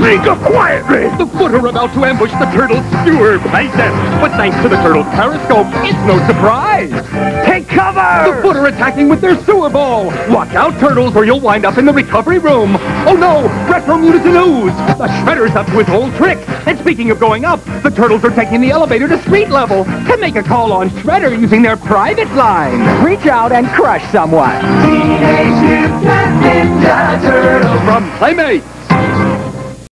Think of quietly! The foot are about to ambush the turtle's sewer playset. But thanks to the turtle's periscope, it's no surprise. Take cover! The foot are attacking with their sewer ball. Watch out, turtles, or you'll wind up in the recovery room. Oh no, Retro Mutagen Ooze. The Shredder's up to his old trick. And speaking of going up, the turtles are taking the elevator to street level to make a call on Shredder using their private line. Reach out and crush someone. Teenage Mutant Ninja Turtles. From Playmates.